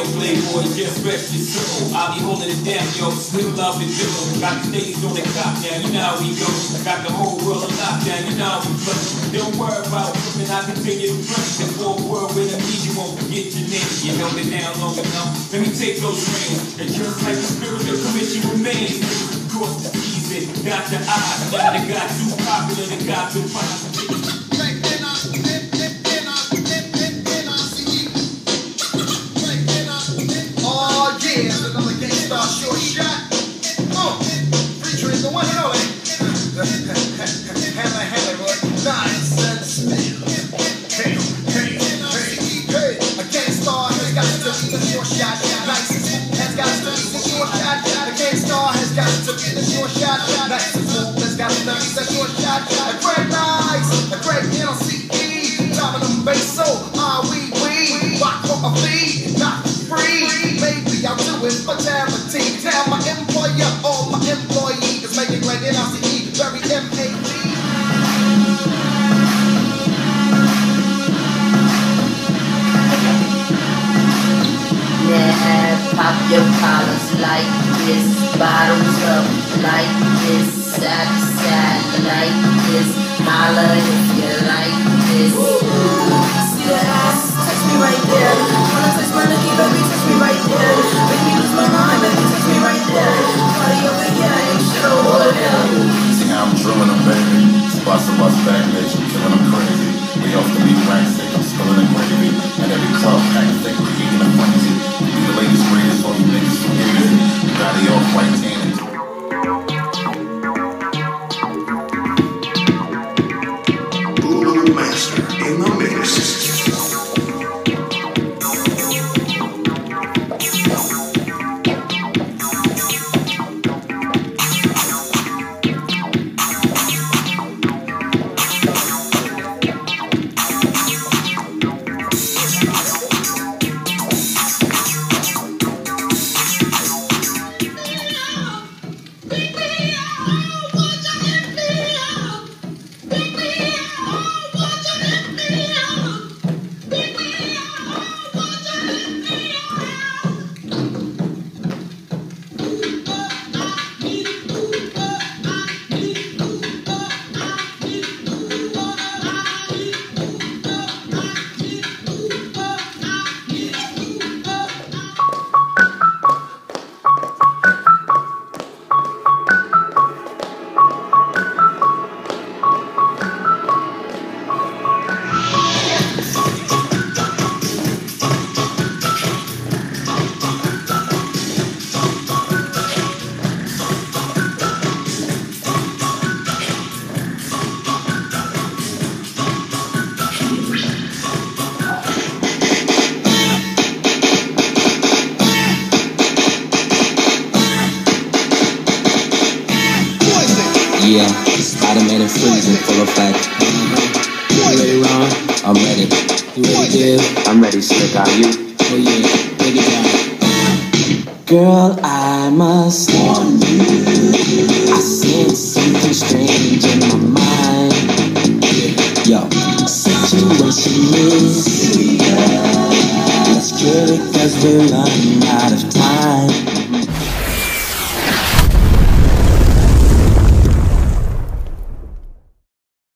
Deal, playboy, just rest your soul. I'll be holding it down, yo, still love and do. Got the niggas on the cop now, you know how we go. Got the whole world on lockdown, you know how we flow. Don't worry about something I continue to play. The whole world with me, you won't forget your name. You held it down long enough. Let me take those reins. And just like the spirit of commission remains. Cross the season, got the eyes. Now they got too popular, they got too popular. Nonsense. Like this, bottles up like this, side to like this, holla if you like this. See that ass? Touch me right there. Wanna touch my nookie, baby? Touch me right there. Yeah, freezing, full effect. You ready, Ron? I'm ready. You ready? I'm ready, Slick. Are you? Oh yeah, take it down. Girl, I must warn you. I sense something strange in my mind. Yo, situation is serious. Let's cure it cause we're running out of time.